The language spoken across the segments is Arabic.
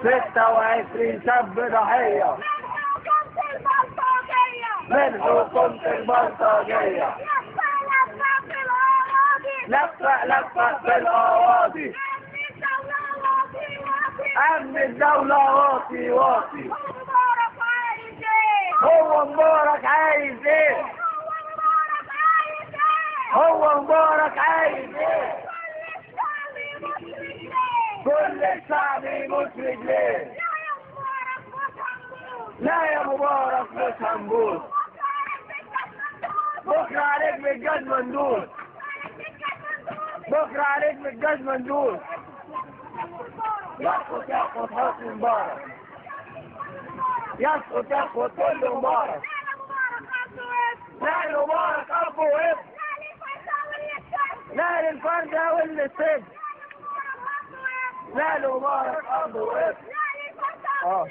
ستة وعشرين شاب ضحية من حكومة البلطجية لفة لفة في الأراضي. أمن الدولة واطي واطي. هو مبارك عايز إيه؟ هو مبارك عايز إيه؟ كل الشعب يموت رجليه لا يا مبارك مش هنبوس بكرة عليك بالجزمة ندوس بكرة عليك بالجزمة ندوس يسقط يسقط حسني مبارك. يسقط يسقط كل مبارك. لا المبارك أبو وابن لا للفرد واللي السجن لا المبارك أبو وابن آه.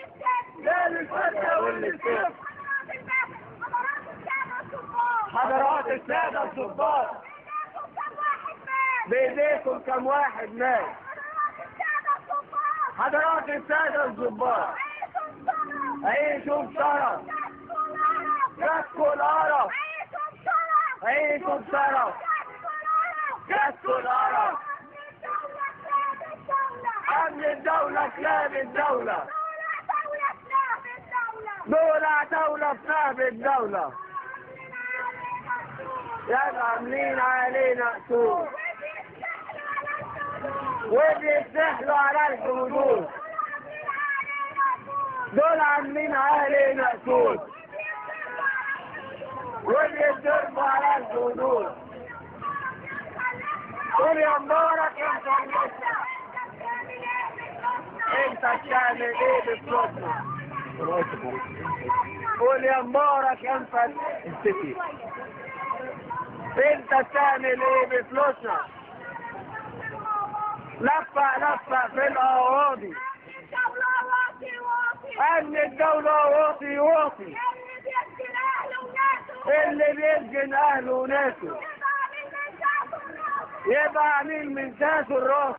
لا واللي السجن حضرات السادة الضباط بإيديكم كم واحد مات حضرات السادة الضباط عيشوا بشرف. كسكوا القرف عيشوا بشرف. كسكوا القرف الدولة كلاب الدولة. دولة دولة كلاب الدولة. يا عاملين علينا أسود. وبيستحلوا على الحدود. دول عاملين علينا أسود. وبيضربوا على الحدود. قول يا مبارك انت انت بتعمل إيه بفلوسنا قول يا مبارك انت السيتي أنت بتعمل إيه بفلوسنا؟ لفة لفة في الأراضي. أمن الدولة واطي واطي اللي بيسجن أهله وناسه. يبقى عميل من ساسه الرأس؟